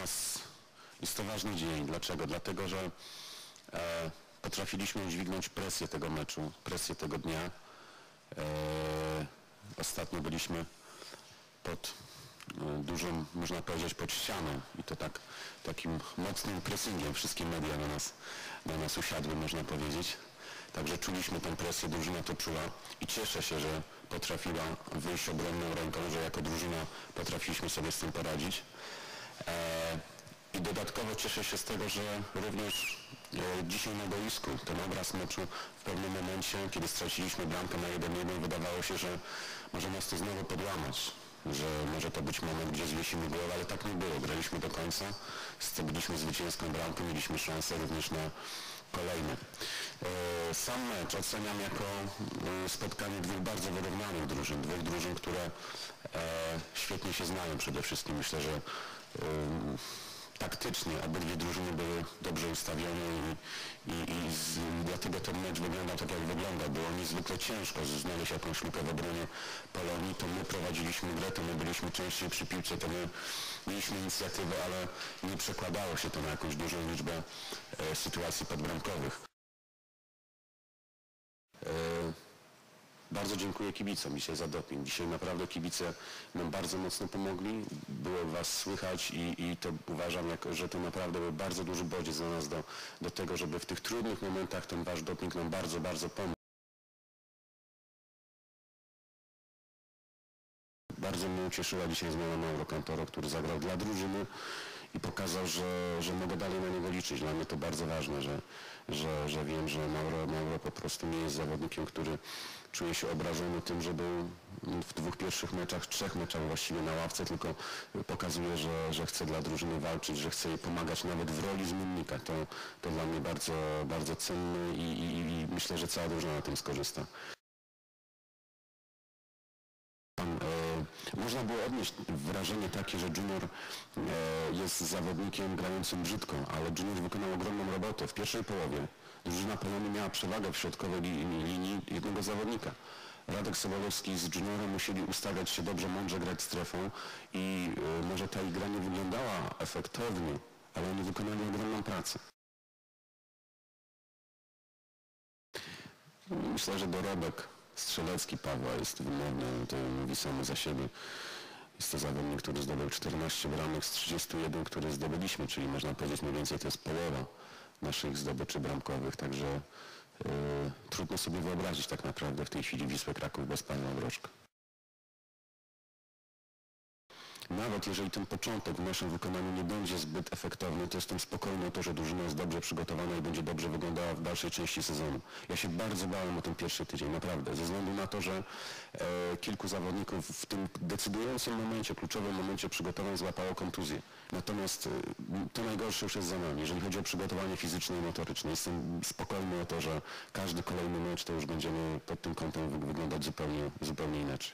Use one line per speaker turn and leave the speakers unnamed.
nas jest to ważny dzień. Dlaczego? Dlatego, że e, potrafiliśmy udźwignąć presję tego meczu, presję tego dnia. E, ostatnio byliśmy pod e, dużym, można powiedzieć, pod ścianą i to tak takim mocnym pressingiem. Wszystkie media na nas, na nas usiadły, można powiedzieć. Także czuliśmy tę presję, drużyna to czuła i cieszę się, że potrafiła wyjść obronną ręką, że jako drużyna potrafiliśmy sobie z tym poradzić. E, I dodatkowo cieszę się z tego, że również e, dzisiaj na boisku ten obraz meczu w pewnym momencie, kiedy straciliśmy bramkę na 1-1, wydawało się, że może nas to znowu podłamać że może to być moment, gdzie zwiesimy głowę, ale tak nie było. Graliśmy do końca, zdobyliśmy zwycięską bramkę, mieliśmy szansę również na kolejne. E, Sam mecz oceniam jako e, spotkanie dwóch bardzo wyrównanych drużyn, dwóch drużyn, które e, świetnie się znają przede wszystkim. Myślę, że taktycznie obydwie drużyny były dobrze ustawione i, i, i z, dlatego ten mecz wyglądał tak jak wygląda. Było niezwykle ciężko znaleźć jakąś lukę w obronie Polonii. To my prowadziliśmy grę, to my byliśmy częściej przy piłce, to my mieliśmy inicjatywę, ale nie przekładało się to na jakąś dużą liczbę e, sytuacji podbramkowych. Bardzo dziękuję kibicom dzisiaj za doping. Dzisiaj naprawdę kibice nam bardzo mocno pomogli. Było Was słychać i, i to uważam, jako, że to naprawdę był bardzo duży bodziec dla nas do, do tego, żeby w tych trudnych momentach ten Wasz doping nam bardzo, bardzo pomógł. Bardzo mnie ucieszyła dzisiaj zmiana Mauro Cantoro, który zagrał dla drużyny i pokazał, że, że mogę dalej na niego liczyć. Dla mnie to bardzo ważne, że, że, że wiem, że Mauro, Mauro po prostu nie jest zawodnikiem, który czuje się obrażony tym, że był w dwóch pierwszych meczach, trzech meczach właściwie na ławce, tylko pokazuje, że, że chce dla drużyny walczyć, że chce jej pomagać nawet w roli zmiennika. To, to dla mnie bardzo, bardzo cenne i, i, i myślę, że cała drużyna na tym skorzysta. Można było odnieść wrażenie takie, że Junior e, jest zawodnikiem grającym brzydko, ale Junior wykonał ogromną robotę. W pierwszej połowie drużyna Polonii miała przewagę w środkowej li, linii jednego zawodnika. Radek Sobolewski z Juniorem musieli ustawiać się dobrze, mądrze grać strefą i e, może ta gra nie wyglądała efektownie, ale oni wykonali ogromną pracę. Myślę, że dorobek strzelecki Pawła jest wymowny, to mówi samo za siebie. Jest to zawodnik, który zdobył 14 bramek z 31, które zdobyliśmy, czyli można powiedzieć mniej więcej to jest połowa naszych zdobyczy bramkowych, także yy, trudno sobie wyobrazić tak naprawdę w tej chwili Wisłę Kraków bez Pana Obrożka. Nawet jeżeli ten początek w naszym wykonaniu nie będzie zbyt efektowny, to jestem spokojny o to, że drużyna jest dobrze przygotowana i będzie dobrze wyglądała w dalszej części sezonu. Ja się bardzo bałem o ten pierwszy tydzień, naprawdę, ze względu na to, że e, kilku zawodników w tym decydującym momencie, kluczowym momencie przygotowań złapało kontuzję. Natomiast e, to najgorsze już jest za nami, jeżeli chodzi o przygotowanie fizyczne i motoryczne. Jestem spokojny o to, że każdy kolejny mecz to już będziemy pod tym kątem wyglądać zupełnie, zupełnie inaczej.